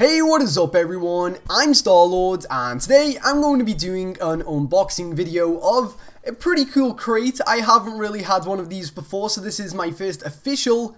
Hey, what is up everyone? I'm Starlord and today I'm going to be doing an unboxing video of a pretty cool crate. I haven't really had one of these before, so this is my first official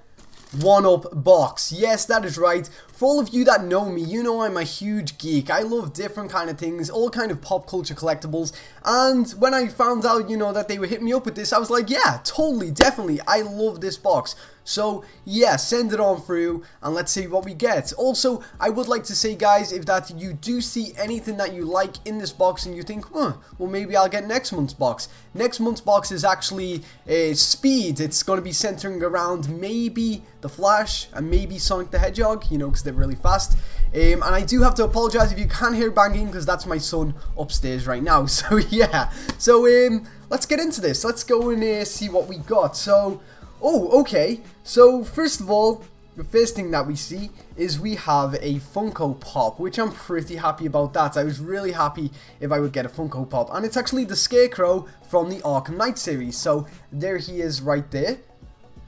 one-up box. Yes, that is right. For all of you that know me, you know I'm a huge geek. I love different kind of things, all kind of pop culture collectibles. And when I found out, you know, that they were hitting me up with this, I was like, yeah, totally, definitely. I love this box. So yeah, send it on through and let's see what we get. Also, I would like to say guys, if that you do see anything that you like in this box and you think, huh, well maybe I'll get next month's box. Next month's box is actually uh, Speed. It's going to be centering around maybe The Flash and maybe Sonic the Hedgehog, you know, because they're really fast. Um, and I do have to apologize if you can hear banging because that's my son upstairs right now. So yeah, so um, let's get into this. Let's go and uh, see what we got. So Oh, okay. So, first of all, the first thing that we see is we have a Funko Pop, which I'm pretty happy about that. I was really happy if I would get a Funko Pop. And it's actually the Scarecrow from the Arkham Knight series. So, there he is right there,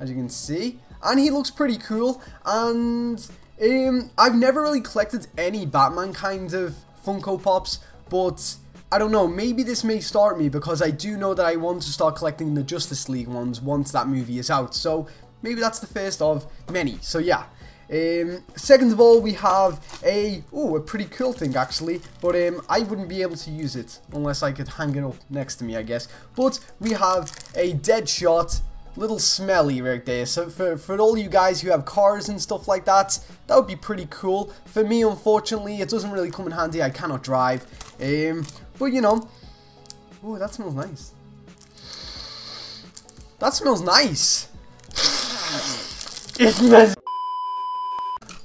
as you can see. And he looks pretty cool. And um, I've never really collected any Batman kind of Funko Pops, but I don't know, maybe this may start me because I do know that I want to start collecting the Justice League ones once that movie is out. So maybe that's the first of many. So yeah. Um, second of all, we have a, oh, a pretty cool thing actually, but um, I wouldn't be able to use it unless I could hang it up next to me, I guess. But we have a Deadshot little smelly right there. So for, for all you guys who have cars and stuff like that, that would be pretty cool. For me, unfortunately, it doesn't really come in handy. I cannot drive. Um, but you know, oh, that smells nice. That smells nice. It smells.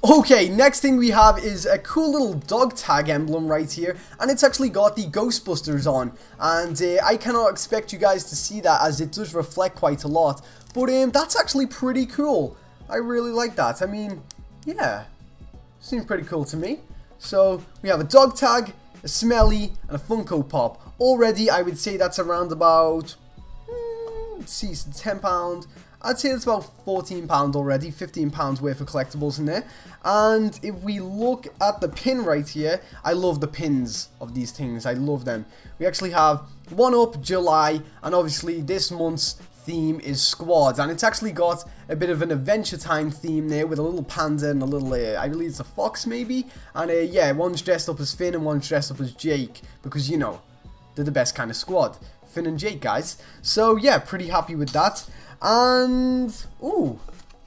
Okay, next thing we have is a cool little dog tag emblem right here, and it's actually got the Ghostbusters on, and uh, I cannot expect you guys to see that as it does reflect quite a lot, but um, that's actually pretty cool. I really like that. I mean, yeah, seems pretty cool to me. So, we have a dog tag, a Smelly, and a Funko Pop. Already, I would say that's around about, mm, let's see, £10. I'd say it's about £14 already, £15 worth of collectibles in there. And if we look at the pin right here, I love the pins of these things, I love them. We actually have 1UP July, and obviously this month's theme is squads and it's actually got a bit of an adventure time theme there with a little panda and a little uh, I believe it's a fox maybe and uh, yeah one's dressed up as Finn and one's dressed up as Jake because you know they're the best kind of squad Finn and Jake guys. So yeah pretty happy with that and oh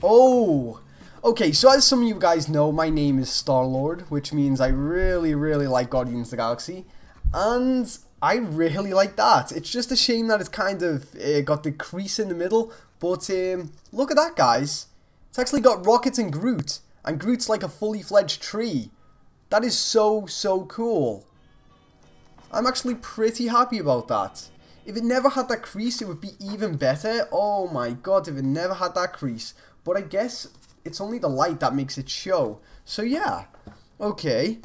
oh okay so as some of you guys know my name is Star Lord which means I really really like Guardians of the Galaxy and I really like that. It's just a shame that it's kind of uh, got the crease in the middle, but um, look at that, guys. It's actually got Rockets and Groot, and Groot's like a fully fledged tree. That is so, so cool. I'm actually pretty happy about that. If it never had that crease, it would be even better. Oh my god, if it never had that crease. But I guess it's only the light that makes it show. So yeah, okay.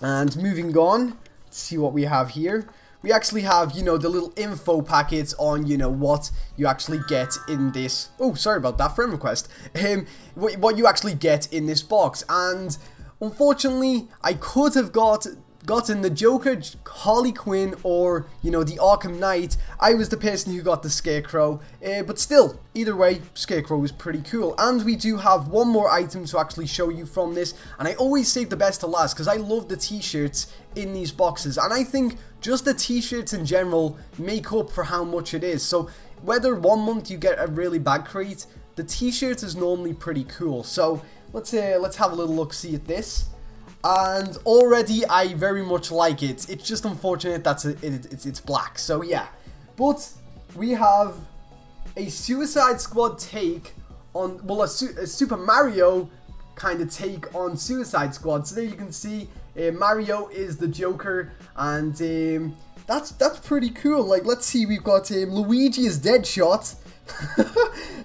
And moving on, see what we have here. We actually have, you know, the little info packets on, you know, what you actually get in this. Oh, sorry about that friend request. Um, what you actually get in this box. And unfortunately, I could have got gotten the Joker, Harley Quinn, or, you know, the Arkham Knight, I was the person who got the Scarecrow. Uh, but still, either way, Scarecrow was pretty cool. And we do have one more item to actually show you from this. And I always save the best to last, because I love the t-shirts in these boxes. And I think just the t-shirts in general make up for how much it is. So, whether one month you get a really bad crate, the t-shirts is normally pretty cool. So, let's, uh, let's have a little look-see at this and already I very much like it. It's just unfortunate that it, it, it's, black, so yeah. But we have a Suicide Squad take on, well, a, Su a Super Mario kind of take on Suicide Squad. So there you can see uh, Mario is the Joker, and um, that's that's pretty cool. Like, let's see, we've got um, Luigi as Deadshot,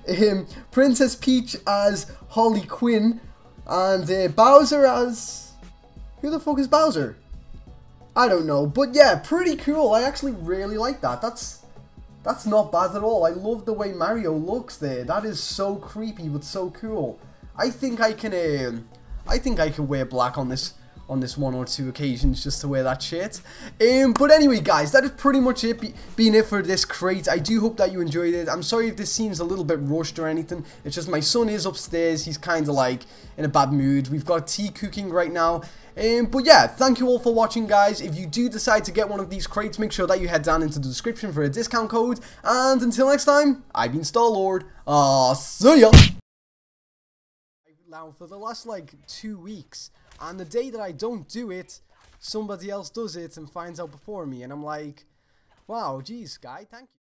um, Princess Peach as Harley Quinn, and uh, Bowser as who the fuck is Bowser? I don't know, but yeah, pretty cool. I actually really like that. That's that's not bad at all. I love the way Mario looks there. That is so creepy, but so cool. I think I can, um, I think I can wear black on this on this one or two occasions just to wear that shit. Um, but anyway, guys, that is pretty much it be being it for this crate. I do hope that you enjoyed it. I'm sorry if this seems a little bit rushed or anything. It's just my son is upstairs. He's kind of like in a bad mood. We've got tea cooking right now. Um, but yeah, thank you all for watching, guys. If you do decide to get one of these crates, make sure that you head down into the description for a discount code. And until next time, I've been Star-Lord. Ah, uh, see ya! Now, for the last, like, two weeks, and the day that I don't do it, somebody else does it and finds out before me. And I'm like, wow, geez, guy, thank you.